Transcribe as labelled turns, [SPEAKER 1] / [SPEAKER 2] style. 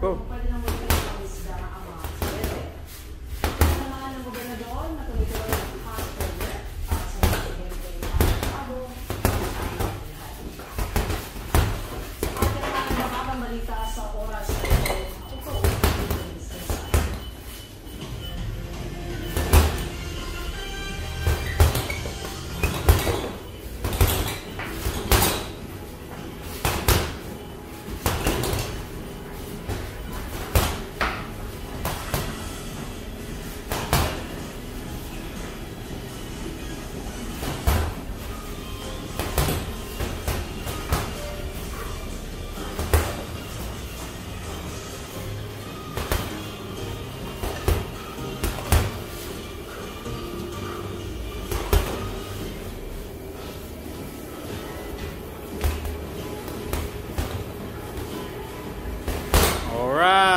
[SPEAKER 1] Go. Alright.